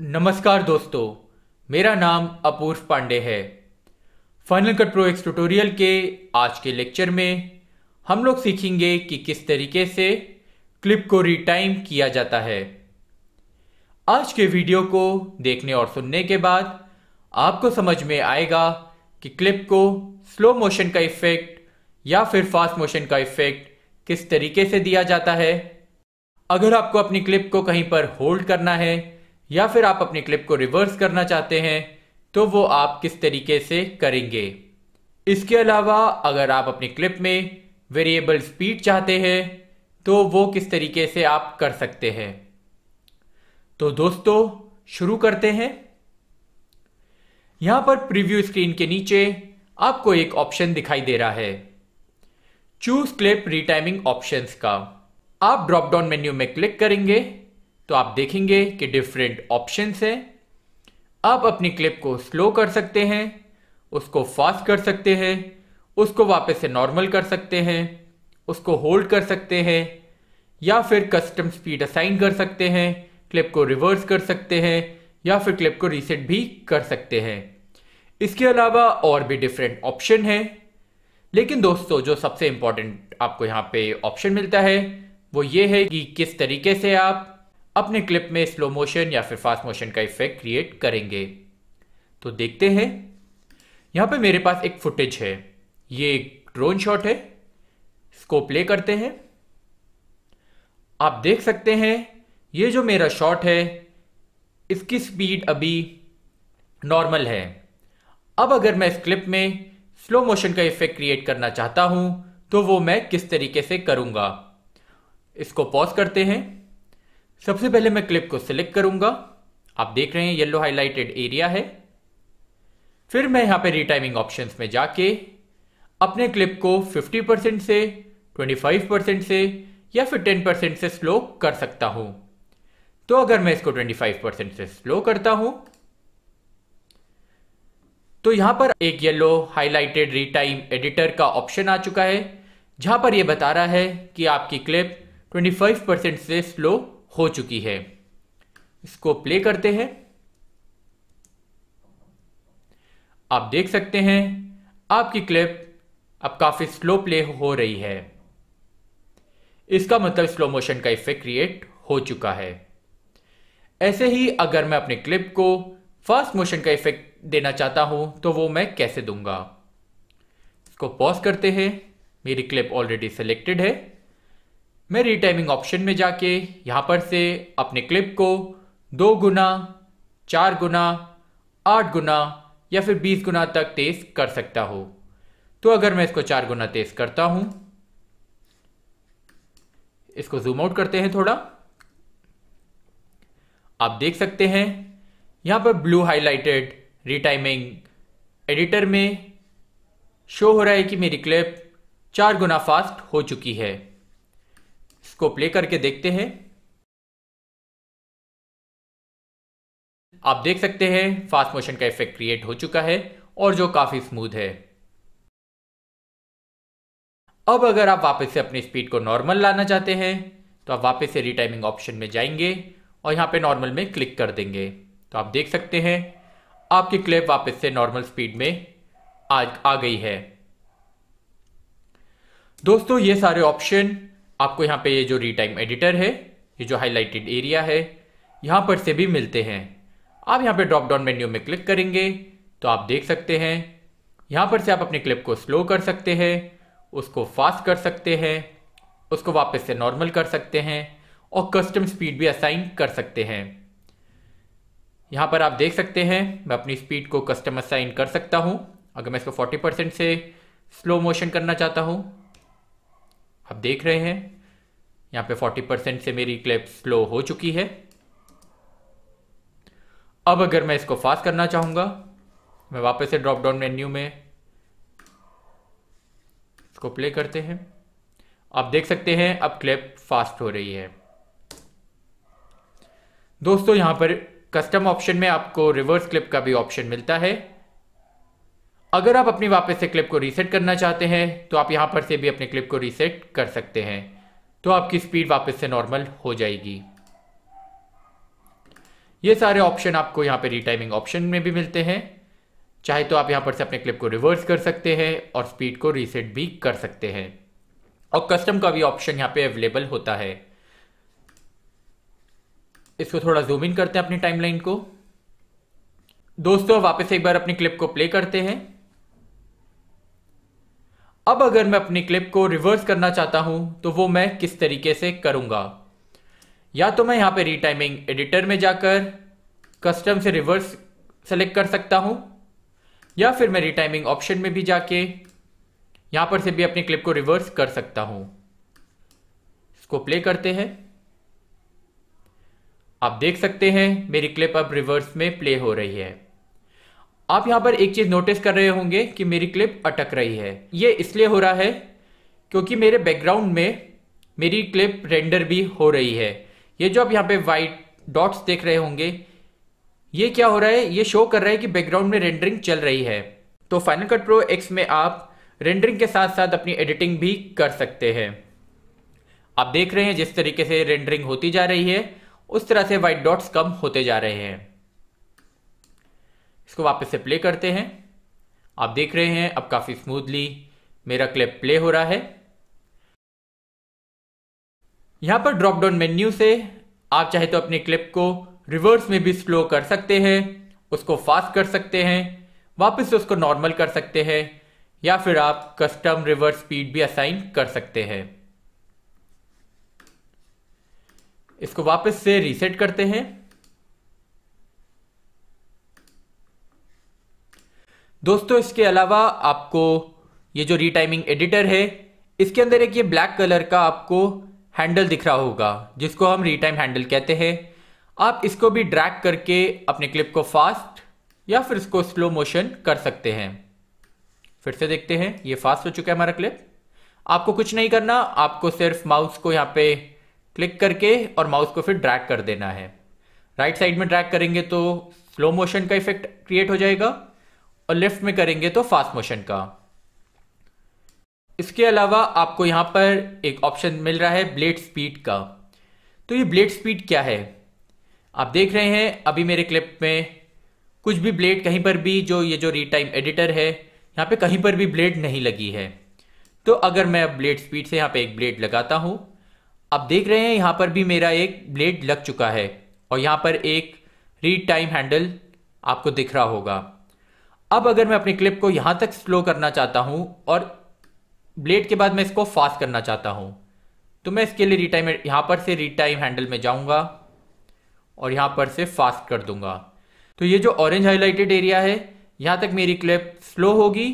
नमस्कार दोस्तों, मेरा नाम अपूर्व पांडे है। Final Cut Pro X tutorial के आज के लेक्चर में हम लोग सीखेंगे कि किस तरीके से क्लिप को रिटाइम किया जाता है। आज के वीडियो को देखने और सुनने के बाद आपको समझ में आएगा कि क्लिप को स्लो मोशन का इफ़ेक्ट या फिर फास्ट मोशन का इफ़ेक्ट किस तरीके से दिया जाता है। अगर आपको अपनी क्लिप को कहीं पर होल्ड करना है या फिर आप अपनी क्लिप को रिवर्स करना चाहते हैं तो वो आप किस तरीके से करेंगे? इसके अलावा, अगर आप अपनी क्लिप में वेरिएबल स्पीड चाहते हैं तो वो किस तरीके से आप कर सकते हैं? तो दोस्तों, शुरू करते हैं। यहाँ पर प्रीव्यू स्क्रीन के नीचे आपको एक ऑप्शन दिखाई दे रहा है। चूज़ क्लिप रिटाइमिंग ऑप्शंस का। आप ड्रॉप डाउन मेन्यू में क्लिक करेंगे। तो आप देखेंगे कि डिफरेंट ऑप्शंस है। आप अपनी क्लिप को स्लो कर सकते हैं, उसको फास्ट कर सकते हैं, उसको वापस से नॉर्मल कर सकते हैं, उसको होल्ड कर सकते हैं, या फिर कस्टम स्पीड असाइन कर सकते हैं क्लिप को रिवर्स कर सकते हैं, या फिर क्लिप को रीसेट भी कर सकते हैं। इसके अलावा और भी डिफरेंट ऑप्शन है। लेकिन दोस्तों, जो सबसे इंपॉर्टेंट आपको यहाँ पे ऑप्शन मिलता है, वो ये है कि किस तरीके से आप अपने क्लिप में स्लो मोशन या फिर फास्ट मोशन का इफ़ेक्ट क्रिएट करेंगे। तो देखते हैं। यहाँ पे मेरे पास एक फुटेज है। ये एक ड्रोन शॉट है। इसको प्ले करते हैं। आप देख सकते हैं, ये जो मेरा शॉट है, इसकी स्पीड अभी नॉर्मल है। अब अगर मैं इस क्लिप में स्लो मोशन का इफ़ेक्ट क्रिएट करना चाहता हूँ तो वो मैं किस तरीके से करूँगा? इसको पॉज करते हैं। सबसे पहले मैं क्लिप को सिलेक्ट करूँगा। आप देख रहे हैं येलो हाईलाइटेड एरिया है। फिर मैं यहाँ पे रिटाइमिंग ऑप्शंस में जाके अपने क्लिप को 50% से 25% से या फिर 10% से स्लो कर सकता हूँ। तो अगर मैं इसको 25% से स्लो करता हूँ तो यहाँ पर एक येलो हाईलाइटेड रिटाइम एडिटर का ऑप्शन आ चुका है, जहाँ पर यह बता रहा है कि आपकी क्लिप 25% से स्लो हो चुकी है। इसको प्ले करते हैं। आप देख सकते हैं, आपकी क्लिप अब काफ़ी स्लो प्ले हो रही है। इसका मतलब स्लो मोशन का इफ़ेक्ट क्रिएट हो चुका है। ऐसे ही अगर मैं अपने क्लिप को फास्ट मोशन का इफ़ेक्ट देना चाहता हूँ तो वो मैं कैसे दूँगा? इसको पॉज करते हैं। मेरी क्लिप ऑलरेडी सिलेक्टेड है। मैं रिटाइमिंग ऑप्शन में जाके यहाँ पर से अपने क्लिप को दो गुना, चार गुना, आठ गुना या फिर बीस गुना तक तेज कर सकता हूँ। तो अगर मैं इसको चार गुना तेज करता हूँ, इसको जूम आउट करते हैं थोड़ा। आप देख सकते हैं, यहाँ पर ब्लू हाईलाइटेड रिटाइमिंग एडिटर में शो हो रहा है कि मेरी क्लिप चार गुना फास्ट हो चुकी है। इसको प्ले करके देखते हैं। आप देख सकते हैं फास्ट मोशन का इफ़ेक्ट क्रिएट हो चुका है और जो काफ़ी स्मूथ है। अब अगर आप वापस से अपनी स्पीड को नॉर्मल लाना चाहते हैं तो आप वापस से रिटाइमिंग ऑप्शन में जाएँगे और यहाँ पे नॉर्मल में क्लिक कर देंगे। तो आप देख सकते हैं आपकी क्लिप वापस से नॉर्मल स्पीड में आ, आ गई है। दोस्तों ये सारे ऑप्शन आपको यहाँ पे ये जो रीटाइम एडिटर है, ये जो हाईलाइटेड एरिया है, यहाँ पर से भी मिलते हैं। आप यहाँ पे ड्रॉप डाउन मेन्यू में क्लिक करेंगे तो आप देख सकते हैं, यहाँ पर से आप अपने क्लिप को स्लो कर सकते हैं, उसको फास्ट कर सकते हैं, उसको वापस से नॉर्मल कर सकते हैं और कस्टम स्पीड भी असाइन कर सकते हैं। यहाँ पर आप देख सकते हैं, मैं अपनी स्पीड को कस्टम असाइन कर सकता हूँ। अगर मैं इसको 40 परसेंट से स्लो मोशन करना चाहता हूँ आप देख रहे हैं, यहाँ पे 40 परसेंट से मेरी क्लिप स्लो हो चुकी है। अब अगर मैं इसको फास्ट करना चाहूँगा, मैं वापस से ड्रॉप डाउन मेन्यू में इसको प्ले करते हैं। आप देख सकते हैं, अब क्लिप फास्ट हो रही है। दोस्तों, यहाँ पर कस्टम ऑप्शन में आपको रिवर्स क्लिप का भी ऑप्शन मिलता है। अगर आप अपनी वापस से क्लिप को रीसेट करना चाहते हैं तो आप यहाँ पर से भी अपने क्लिप को रीसेट कर सकते हैं। तो आपकी स्पीड वापस से नॉर्मल हो जाएगी। ये सारे ऑप्शन आपको यहाँ पे रीटाइमिंग ऑप्शन में भी मिलते हैं। चाहे तो आप यहाँ पर से अपने क्लिप को रिवर्स कर सकते हैं और स्पीड को रीसेट भी कर सकते हैं। और कस्टम का भी ऑप्शन यहाँ पे अवेलेबल होता है। इसको थोड़ा जूम इन करते हैं अपनी टाइमलाइन को। दोस्तों, वापस एक बार अपनी क्लिप को प्ले करते हैं। अब अगर मैं अपनी क्लिप को रिवर्स करना चाहता हूँ तो वो मैं किस तरीके से करूँगा? या तो मैं यहाँ पे रीटाइमिंग एडिटर में जाकर कस्टम से रिवर्स सेलेक्ट कर सकता हूँ, या फिर मैं रिटाइमिंग ऑप्शन में भी जाके यहाँ पर से भी अपनी क्लिप को रिवर्स कर सकता हूँ। इसको प्ले करते हैं। आप देख सकते हैं, मेरी क्लिप अब रिवर्स में प्ले हो रही है। आप यहाँ पर एक चीज़ नोटिस कर रहे होंगे कि मेरी क्लिप अटक रही है। ये इसलिए हो रहा है क्योंकि मेरे बैकग्राउंड में मेरी क्लिप रेंडर भी हो रही है। ये जो आप यहाँ पे व्हाइट डॉट्स देख रहे होंगे, ये क्या हो रहा है? ये शो कर रहा है कि बैकग्राउंड में रेंडरिंग चल रही है। तो फाइनल कट प्रो एक्स में आप रेंडरिंग के साथ साथ अपनी एडिटिंग भी कर सकते हैं। आप देख रहे हैं जिस तरीके से रेंडरिंग होती जा रही है, उस तरह से व्हाइट डॉट्स कम होते जा रहे हैं। इसको वापस से प्ले करते हैं। आप देख रहे हैं, अब काफ़ी स्मूथली मेरा क्लिप प्ले हो रहा है। यहाँ पर ड्रॉप डाउन मेन्यू से आप चाहे तो अपनी क्लिप को रिवर्स में भी स्लो कर सकते हैं, उसको फास्ट कर सकते हैं, वापस से उसको नॉर्मल कर सकते हैं, या फिर आप कस्टम रिवर्स स्पीड भी असाइन कर सकते हैं। इसको वापस से रीसेट करते हैं। दोस्तों, इसके अलावा आपको ये जो रीटाइमिंग एडिटर है, इसके अंदर एक ये ब्लैक कलर का आपको हैंडल दिख रहा होगा, जिसको हम रीटाइम हैंडल कहते हैं। आप इसको भी ड्रैग करके अपने क्लिप को फास्ट या फिर इसको स्लो मोशन कर सकते हैं। फिर से देखते हैं, ये फास्ट हो चुका है हमारा क्लिप आपको कुछ नहीं करना, आपको सिर्फ़ माउस को यहाँ पे क्लिक करके और माउस को फिर ड्रैग कर देना है। राइट साइड में ड्रैग करेंगे तो स्लो मोशन का इफ़ेक्ट क्रिएट हो जाएगा। और लेफ़्ट में करेंगे तो फास्ट मोशन का। इसके अलावा आपको यहाँ पर एक ऑप्शन मिल रहा है ब्लेड स्पीड का। तो ये ब्लेड स्पीड क्या है? आप देख रहे हैं अभी मेरे क्लिप में कुछ भी ब्लेड कहीं पर भी जो ये जो रीटाइम एडिटर है, यहाँ पे कहीं पर भी ब्लेड नहीं लगी है। तो अगर मैं अब ब्लेड स्पीड से यहाँ पे एक ब्लेड लगाता हूँ, आप देख रहे हैं यहाँ पर भी मेरा एक ब्लेड लग चुका है और यहाँ पर एक रीड टाइम हैंडल आपको दिख रहा होगा। अब अगर मैं अपनी क्लिप को यहाँ तक स्लो करना चाहता हूँ और ब्लेड के बाद मैं इसको फास्ट करना चाहता हूँ तो मैं इसके लिए रीटाइम यहाँ पर से रीटाइम हैंडल में जाऊँगा और यहाँ पर से फास्ट कर दूँगा। तो ये जो ऑरेंज हाईलाइटेड एरिया है, यहाँ तक मेरी क्लिप स्लो होगी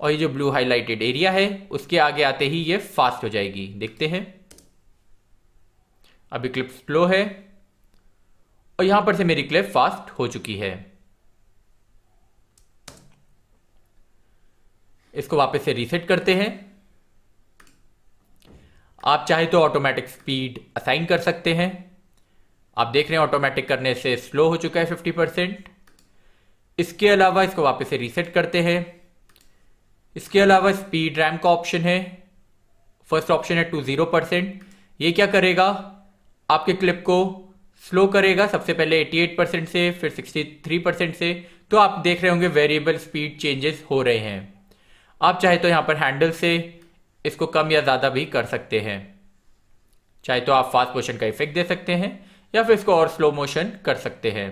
और ये जो ब्लू हाईलाइटेड एरिया है, उसके आगे आते ही ये फास्ट हो जाएगी। देखते हैं। अभी क्लिप स्लो है और यहाँ पर से मेरी क्लिप फास्ट हो चुकी है। इसको वापस से रीसेट करते हैं। आप चाहे तो ऑटोमेटिक स्पीड असाइन कर सकते हैं। आप देख रहे हैं ऑटोमेटिक करने से स्लो हो चुका है फिफ्टी परसेंट इसके अलावा इसको वापस से रीसेट करते हैं। इसके अलावा स्पीड रैम का ऑप्शन है। फ़र्स्ट ऑप्शन है टू ज़ीरो परसेंट ये क्या करेगा? आपके क्लिप को स्लो करेगा, सबसे पहले 88 परसेंट से, फिर 63 परसेंट से। तो आप देख रहे होंगे वेरिएबल स्पीड चेंजेस हो रहे हैं। आप चाहे तो यहाँ पर हैंडल से इसको कम या ज़्यादा भी कर सकते हैं। चाहे तो आप फास्ट मोशन का इफ़ेक्ट दे सकते हैं या फिर इसको और स्लो मोशन कर सकते हैं।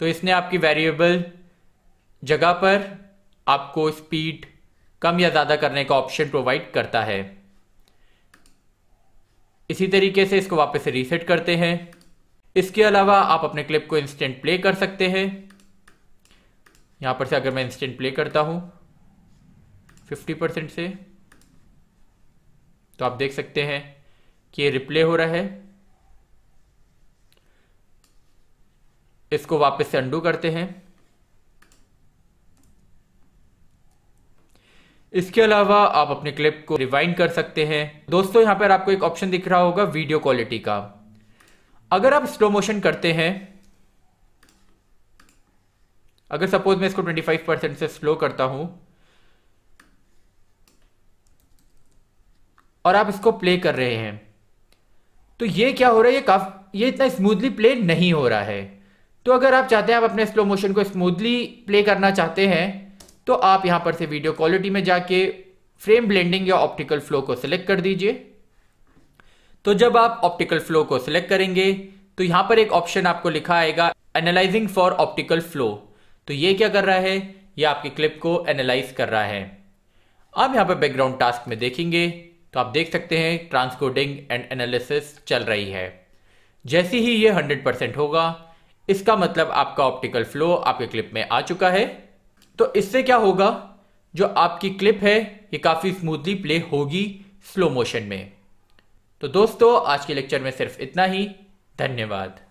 तो इसने आपकी वेरिएबल जगह पर आपको स्पीड कम या ज़्यादा करने का ऑप्शन प्रोवाइड करता है। इसी तरीके से इसको वापस से रीसेट करते हैं। इसके अलावा आप अपने क्लिप को इंस्टेंट प्ले कर सकते हैं। यहाँ पर से अगर मैं इंस्टेंट प्ले करता हूँ 50 परसेंट से। तो आप देख सकते हैं कि ये रिप्ले हो रहा है। इसको वापस से अंडू करते हैं। इसके अलावा आप अपने क्लिप को रिवाइंड कर सकते हैं। दोस्तों, यहाँ पर आपको एक ऑप्शन दिख रहा होगा वीडियो क्वालिटी का। अगर आप स्लो मोशन करते हैं, अगर सपोज़ मैं इसको 25 परसेंट से स्लो करता हूँ और आप इसको प्ले कर रहे हैं। तो ये क्या हो रहा है? ये काफ, ये इतना स्मूथली प्ले नहीं हो रहा है। तो अगर आप चाहते हैं आप अपने स्लो मोशन को स्मूथली प्ले करना चाहते हैं तो आप यहाँ पर से वीडियो क्वालिटी में जाके फ्रेम ब्लेंडिंग या ऑप्टिकल फ्लो को सिलेक्ट कर दीजिए। तो जब आप ऑप्टिकल फ्लो को सिलेक्ट करेंगे तो यहाँ पर एक ऑप्शन आपको लिखा आएगा एनालाइजिंग फॉर ऑप्टिकल फ्लो तो ये क्या कर रहा है? ये आपकी क्लिप को एनालाइज कर रहा है। आप यहाँ पर बैकग्राउंड टास्क में देखेंगे। तो आप देख सकते हैं ट्रांसकोडिंग एंड एनालिसिस चल रही है। जैसे ही ये 100% होगा, इसका मतलब आपका ऑप्टिकल फ्लो आपके क्लिप में आ चुका है। तो इससे क्या होगा? जो आपकी क्लिप है, ये काफ़ी स्मूथली प्ले होगी स्लो मोशन में। तो दोस्तों, आज के लेक्चर में सिर्फ़ इतना ही। धन्यवाद।